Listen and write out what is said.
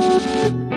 Música